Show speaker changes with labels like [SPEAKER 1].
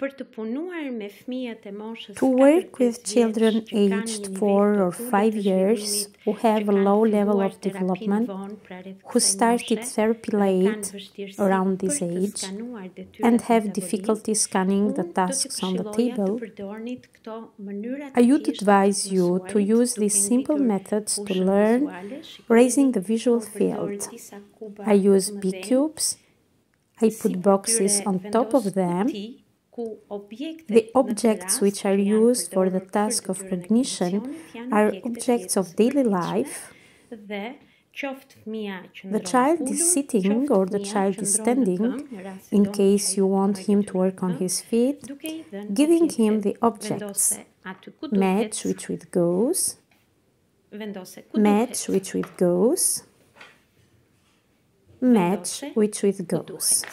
[SPEAKER 1] To work with children
[SPEAKER 2] vjeç që kanë një
[SPEAKER 1] aged 4 or 5 years who have a low level of development,
[SPEAKER 2] vonë pra rreth
[SPEAKER 1] who started therapy late around this age and have difficulty scanning the
[SPEAKER 2] unë do t'ju
[SPEAKER 1] tasks on the table,
[SPEAKER 2] përdornit këto mënyra të
[SPEAKER 1] I would advise you to use these simple methods to learn raising the visual field. I use B-cubes, I put boxes on top of them.
[SPEAKER 2] Kuti ku objektet
[SPEAKER 1] The objects which are used for the task of cognition are objects of daily life.
[SPEAKER 2] dhe qoftë fëmia
[SPEAKER 1] The child is sitting or the child is standing
[SPEAKER 2] këmbë, në rast se
[SPEAKER 1] in case you want him to work on his feet,
[SPEAKER 2] duke i dhënë
[SPEAKER 1] giving him the objects.
[SPEAKER 2] vendose aty ku duhet,
[SPEAKER 1] Match which with goes, match which with goes, match which with goes.